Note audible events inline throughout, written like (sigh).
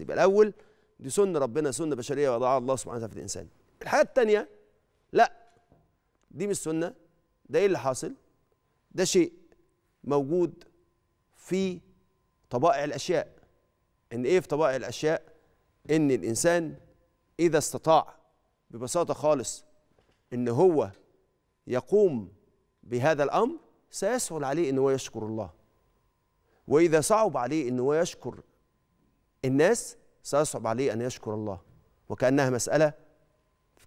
يبقى الأول دي سنة ربنا سنة بشرية وضعها الله سبحانه وتعالى في الإنسان. الحاجة الثانية لا دي مش سنة ده إيه اللي حاصل؟ ده شيء موجود في طبائع الأشياء. إن إيه في طبائع الأشياء؟ إن الإنسان إذا استطاع ببساطة خالص إن هو يقوم بهذا الأمر سيسهل عليه إن هو يشكر الله. وإذا صعب عليه إن هو يشكر الناس سيصعب عليه أن يشكر الله وكأنها مسألة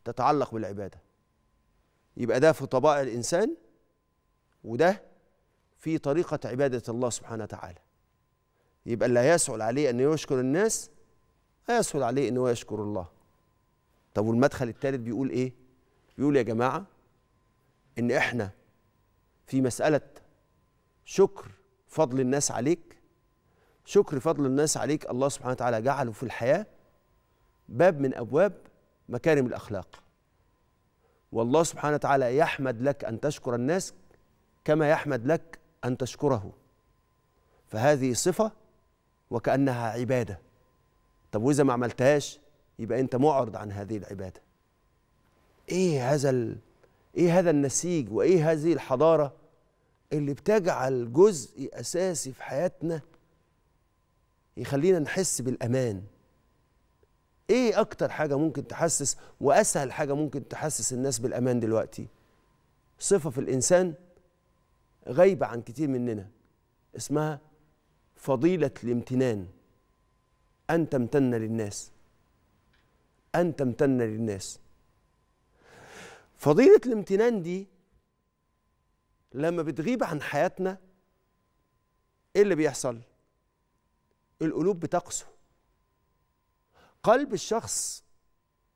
تتعلق بالعبادة. يبقى ده في طبائع الإنسان وده في طريقة عبادة الله سبحانه وتعالى. يبقى اللي هيسهل عليه أن يشكر الناس هيسهل عليه إن هو يشكر الله. طب والمدخل الثالث بيقول إيه؟ بيقول يا جماعة إن إحنا في مسألة شكر فضل الناس عليك شكر فضل الناس عليك. الله سبحانه وتعالى جعله في الحياة باب من أبواب مكارم الأخلاق. والله سبحانه وتعالى يحمد لك أن تشكر الناس كما يحمد لك أن تشكره. فهذه صفة وكأنها عبادة. طب وإذا ما عملتهاش يبقى أنت معرض عن هذه العبادة. إيه هذا ال... إيه هذا النسيج وإيه هذه الحضارة اللي بتجعل جزء أساسي في حياتنا يخلينا نحس بالأمان. إيه أكتر حاجة ممكن تحسس وأسهل حاجة ممكن تحسس الناس بالأمان دلوقتي؟ صفة في الإنسان غايبة عن كتير مننا اسمها فضيلة الامتنان. أن تمتن للناس. أن تمتن للناس. فضيلة الامتنان دي لما بتغيب عن حياتنا إيه اللي بيحصل؟ القلوب بتقسو. قلب الشخص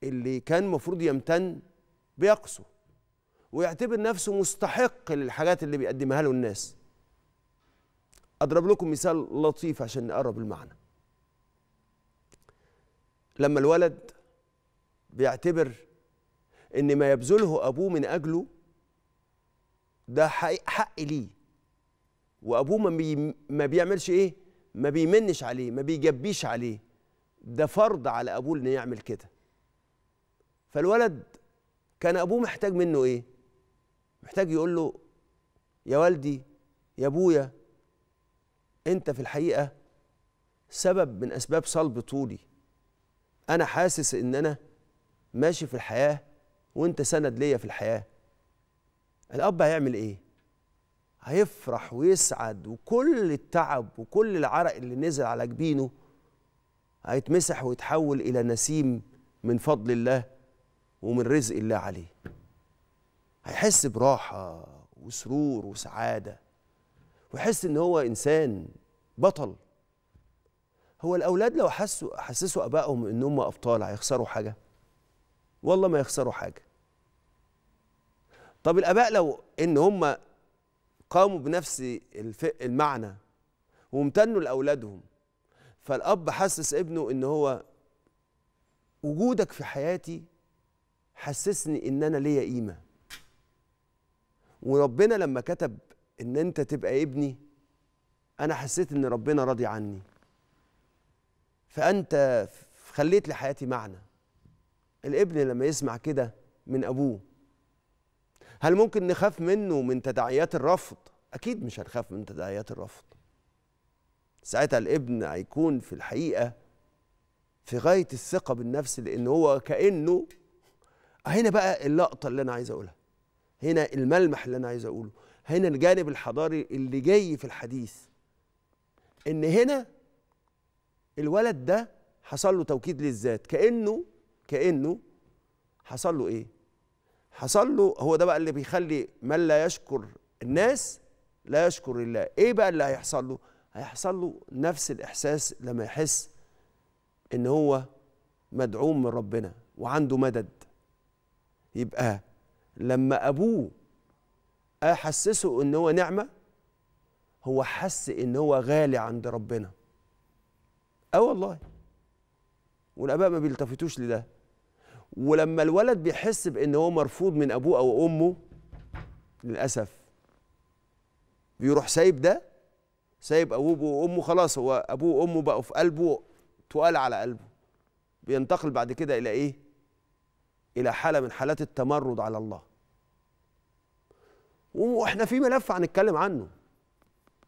اللي كان المفروض يمتن بيقسو ويعتبر نفسه مستحق للحاجات اللي بيقدمها له الناس. أضرب لكم مثال لطيف عشان نقرب المعنى. لما الولد بيعتبر إن ما يبذله أبوه من أجله ده حق ليه؟ وأبوه ما بيعملش إيه؟ ما بيمنش عليه ما بيجبيش عليه. ده فرض على أبوه إنه يعمل كده. فالولد كان أبوه محتاج منه إيه؟ محتاج يقول له يا والدي يا أبويا أنت في الحقيقة سبب من أسباب صلب طولي. أنا حاسس إن أنا ماشي في الحياة وأنت سند ليا في الحياة. الأب هيعمل إيه؟ هيفرح ويسعد وكل التعب وكل العرق اللي نزل على جبينه هيتمسح ويتحول إلى نسيم من فضل الله ومن رزق الله عليه. هيحس براحة وسرور وسعادة ويحس إن هو إنسان بطل. هو الأولاد لو حسوا حسسوا أبائهم إن هم أبطال هيخسروا حاجة؟ والله ما يخسروا حاجة. طب الأباء لو إن هم قاموا بنفس المعنى وامتنوا لأولادهم. فالأب حسس ابنه إن هو وجودك في حياتي حسسني إن أنا ليا قيمة. وربنا لما كتب إن أنت تبقى ابني أنا حسيت إن ربنا راضي عني. فأنت خليت لحياتي معنى. الابن لما يسمع كده من أبوه هل ممكن نخاف منه من تداعيات الرفض؟ أكيد مش هنخاف من تداعيات الرفض. ساعتها الابن هيكون في الحقيقة في غاية الثقة بالنفس لأن هو كأنه هنا بقى اللقطة اللي أنا عايز أقولها. هنا الملمح اللي أنا عايز أقوله. هنا الجانب الحضاري اللي جاي في الحديث. إن هنا الولد ده حصل له توكيد للذات. كانه كأنه حصل له إيه؟ حصل له هو ده بقى اللي بيخلي من لا يشكر الناس لا يشكر الله إيه بقى اللي هيحصل له؟ هيحصل له نفس الإحساس لما يحس إن هو مدعوم من ربنا وعنده مدد. يبقى لما أبوه أحسسه إن هو نعمة هو حس إن هو غالي عند ربنا. آه والله. والآباء ما بيلتفتوش لده. ولما الولد بيحس بإن هو مرفوض من أبوه أو أمه للأسف. بيروح سايب ده سايب أبوه وأمه خلاص هو أبوه وأمه بقوا في قلبه تقال على قلبه. بينتقل بعد كده إلى إيه؟ إلى حالة من حالات التمرد على الله. وإحنا في ملف هنتكلم عنه.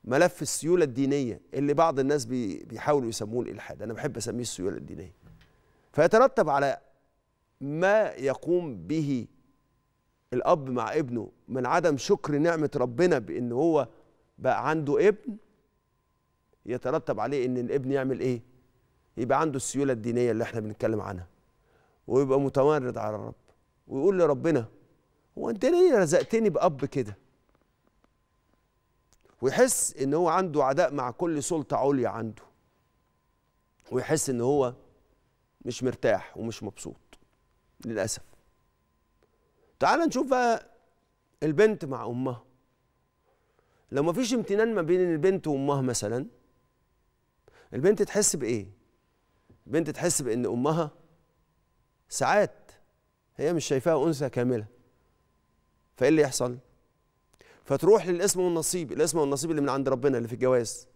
ملف السيولة الدينية اللي بعض الناس بي بيحاولوا يسموه الإلحاد. أنا بحب أسميه السيولة الدينية. فيترتب على ما يقوم به الأب مع ابنه من عدم شكر نعمة ربنا بإن هو بقى عنده ابن يترتب عليه إن الابن يعمل إيه؟ يبقى عنده السيولة الدينية اللي إحنا بنتكلم عنها ويبقى متمرد على الرب ويقول لربنا هو أنت ليه رزقتني بأب كده؟ ويحس إن هو عنده عداء مع كل سلطة عليا عنده ويحس إن هو مش مرتاح ومش مبسوط. للأسف. تعال نشوف بقى البنت مع أمها. لو ما فيش امتنان ما بين البنت وأمها مثلا البنت تحس بإيه؟ البنت تحس بإن أمها ساعات هي مش شايفاها أنثى كاملة. فإيه اللي يحصل؟ فتروح للإسم والنصيب الإسم والنصيب اللي من عند ربنا اللي في الجواز.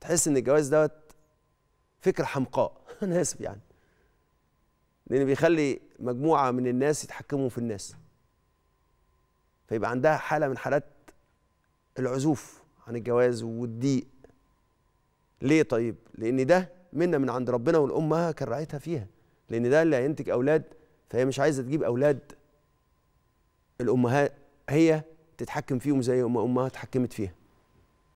تحس إن الجواز دوت فكرة حمقاء. (laughs) أنا آسف يعني. لأن بيخلي مجموعة من الناس يتحكموا في الناس. فيبقى عندها حالة من حالات العزوف عن الجواز والضيق. ليه طيب؟ لأن ده منا من عند ربنا والامها كان راعيتها فيها. لأن ده اللي هينتج أولاد فهي مش عايزة تجيب أولاد. الأمهات هي تتحكم فيهم زي ما أمها اتحكمت فيها.